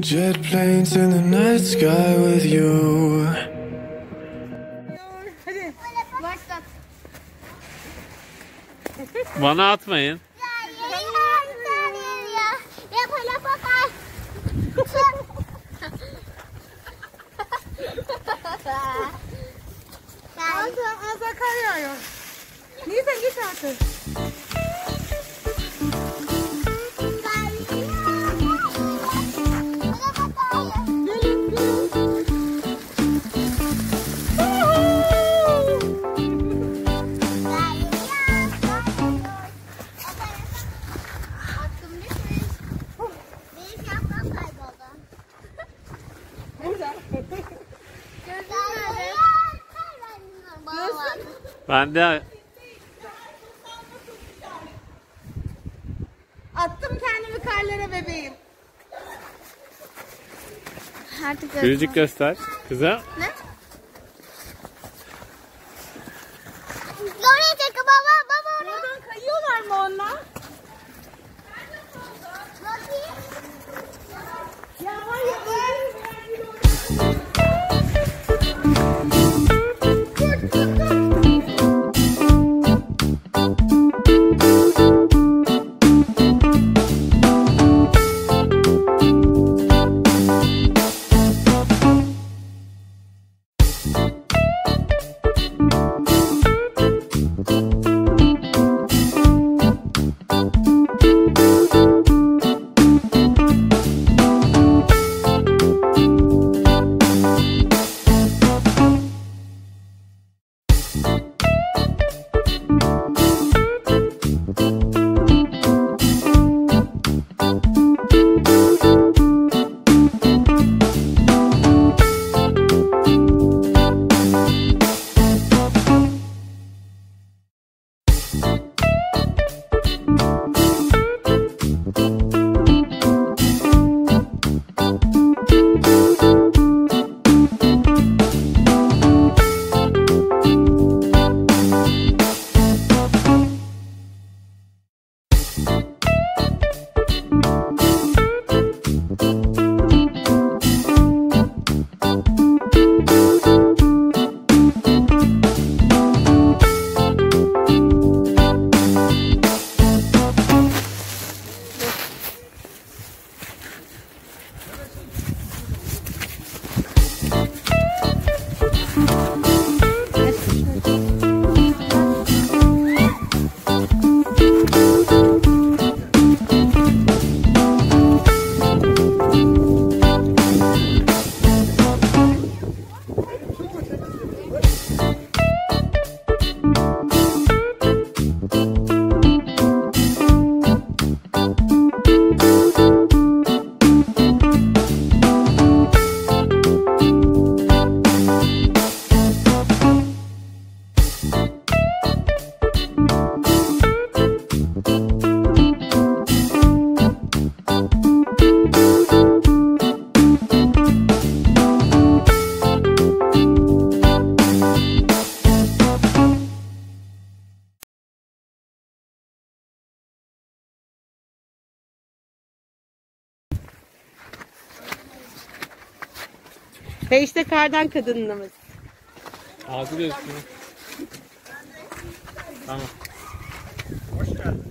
Jet planes in the night sky with you. Hadi. Başlat. Bana atmayın. Az, az da kar yağıyor. Nisa git artık. Ben de Attım kendimi karlara bebeğim. Artık gülücük göster. Kıza. Ne? Oraya Ve işte kardan kadınımız. Ağzı gözüküyor. Tamam. Hoş geldin.